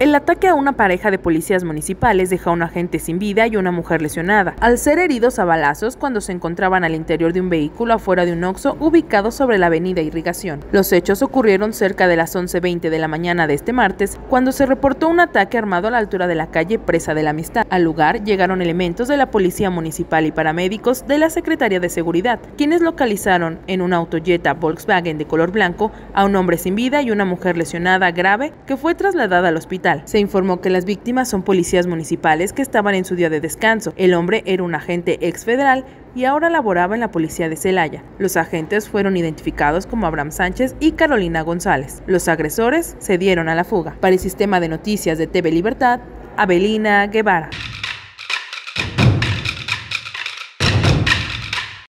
El ataque a una pareja de policías municipales deja a un agente sin vida y una mujer lesionada, al ser heridos a balazos cuando se encontraban al interior de un vehículo afuera de un Oxxo ubicado sobre la avenida Irrigación. Los hechos ocurrieron cerca de las 11.20 de la mañana de este martes, cuando se reportó un ataque armado a la altura de la calle Presa de la Amistad. Al lugar llegaron elementos de la Policía Municipal y paramédicos de la Secretaría de Seguridad, quienes localizaron en un autoyeta Volkswagen de color blanco a un hombre sin vida y una mujer lesionada grave que fue trasladada al hospital se informó que las víctimas son policías municipales que estaban en su día de descanso. El hombre era un agente ex federal y ahora laboraba en la policía de Celaya. Los agentes fueron identificados como Abraham Sánchez y Carolina González. Los agresores se dieron a la fuga. Para el sistema de noticias de TV Libertad, Abelina Guevara.